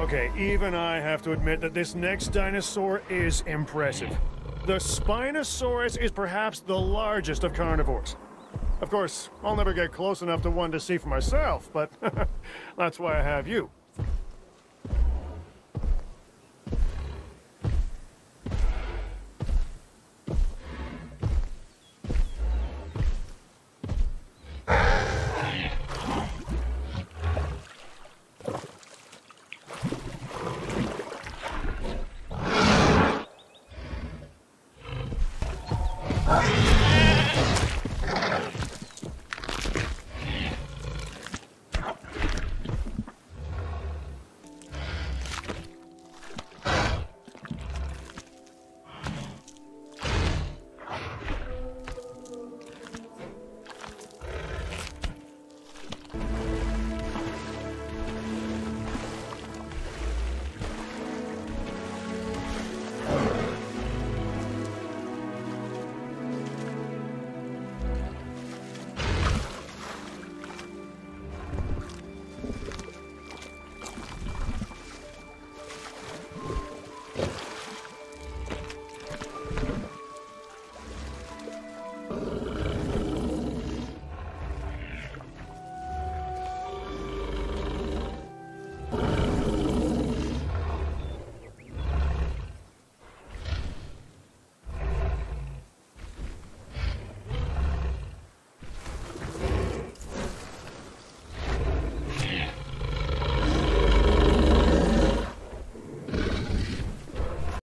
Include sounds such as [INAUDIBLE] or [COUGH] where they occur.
Okay, even I have to admit that this next dinosaur is impressive. The Spinosaurus is perhaps the largest of carnivores. Of course, I'll never get close enough to one to see for myself, but [LAUGHS] that's why I have you. Huh?